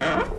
Huh?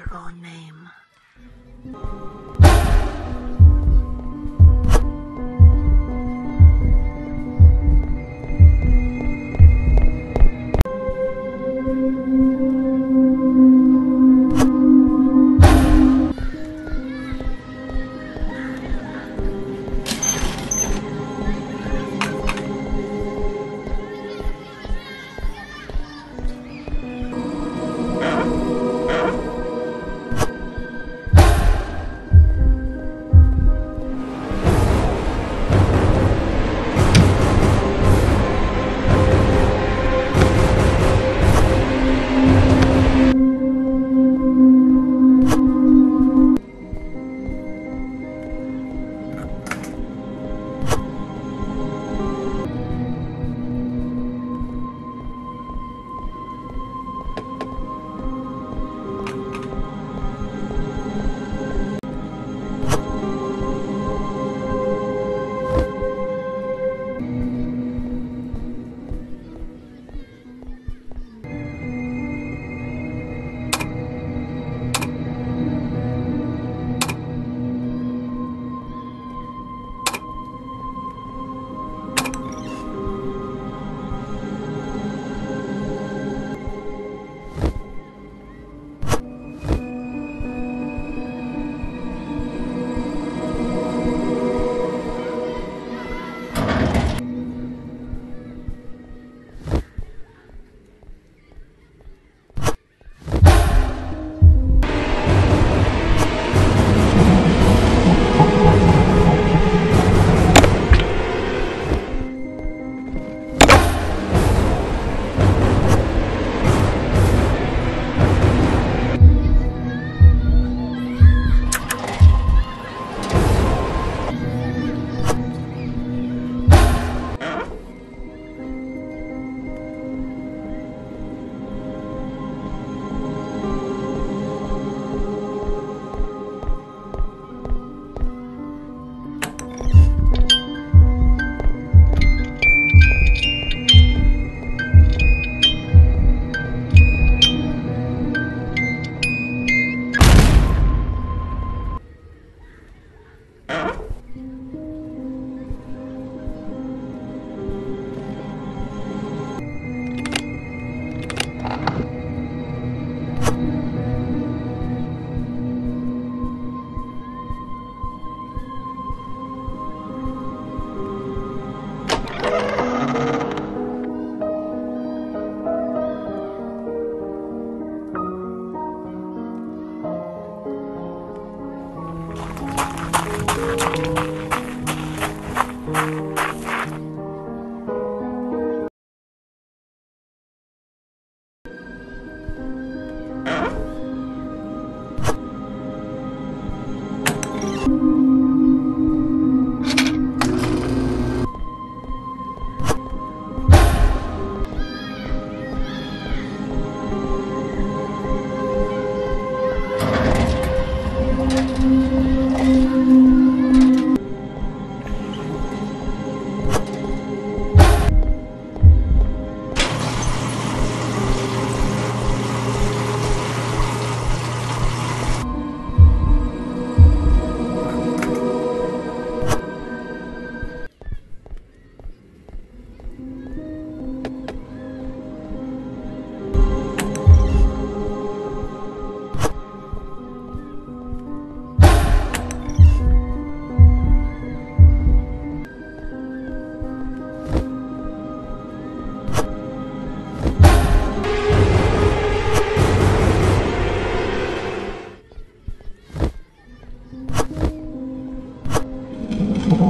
your own name.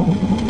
Oh.